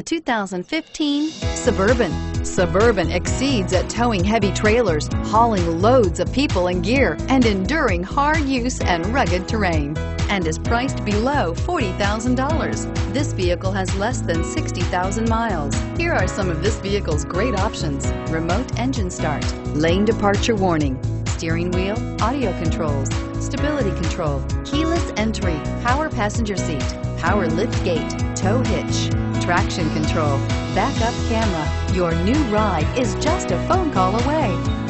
The 2015 Suburban. Suburban exceeds at towing heavy trailers, hauling loads of people and gear, and enduring hard use and rugged terrain, and is priced below $40,000. This vehicle has less than 60,000 miles. Here are some of this vehicle's great options. Remote engine start, lane departure warning, steering wheel, audio controls, stability control, keyless entry, power passenger seat, power lift gate, tow hitch, traction control, backup camera. Your new ride is just a phone call away.